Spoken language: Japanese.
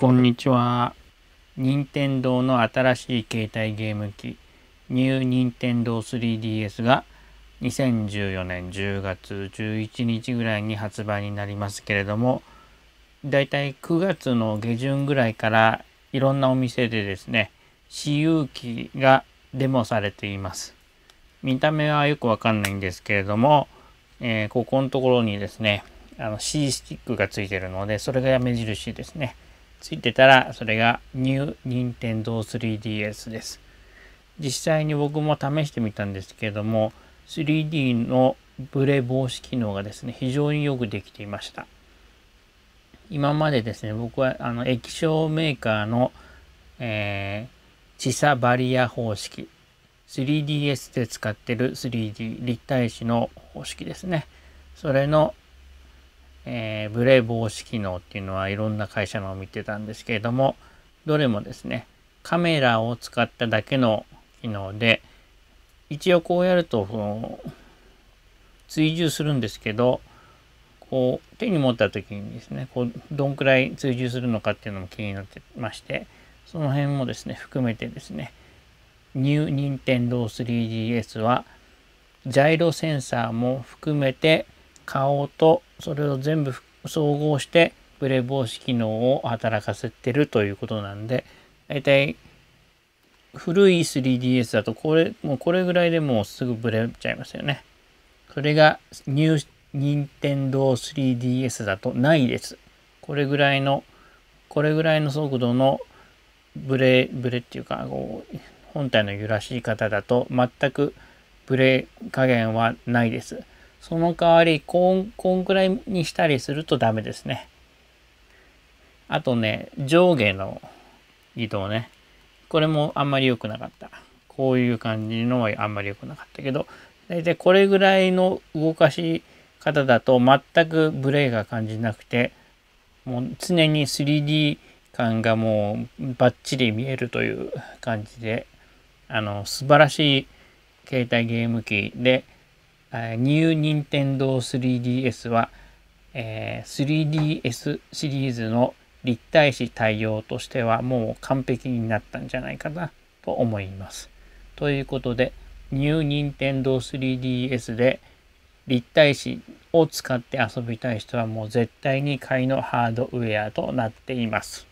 こんにちは。任天堂の新しい携帯ゲーム機、ニュー任天堂 3DS が2014年10月11日ぐらいに発売になりますけれども、だいたい9月の下旬ぐらいからいろんなお店でですね、私有機がデモされています。見た目はよくわかんないんですけれども、えー、ここのところにですね、あの C スティックがついてるので、それが目印ですね。ついてたら、それがニュー任天堂 3DS です。実際に僕も試してみたんですけれども、3D のブレ防止機能がですね、非常によくできていました。今までですね、僕はあの液晶メーカーの、えー、地差バリア方式、3DS で使ってる 3D 立体視の方式ですね。それのえー、ブレ防止機能っていうのはいろんな会社のを見てたんですけれども、どれもですね、カメラを使っただけの機能で、一応こうやると、その追従するんですけど、こう手に持った時にですね、こうどんくらい追従するのかっていうのも気になってまして、その辺もですね、含めてですね、ニューニンテンドー 3DS は、ジャイロセンサーも含めて顔とそれを全部総合してブレ防止機能を働かせてるということなんで大体古い 3DS だとこれもうこれぐらいでもうすぐブレちゃいますよね。それがニュー任天堂 3DS だとないです。これぐらいのこれぐらいの速度のブレブレっていうかこう本体の揺らし方だと全くブレ加減はないです。その代わり、こん、こんくらいにしたりするとダメですね。あとね、上下の移動ね。これもあんまり良くなかった。こういう感じのはあんまり良くなかったけど、大体これぐらいの動かし方だと全くブレが感じなくて、もう常に 3D 感がもうバッチリ見えるという感じで、あの、素晴らしい携帯ゲーム機で、ニューニンテンドー 3DS は、えー、3DS シリーズの立体視対応としてはもう完璧になったんじゃないかなと思います。ということで、ニューニンテンドー 3DS で立体視を使って遊びたい人はもう絶対に買いのハードウェアとなっています。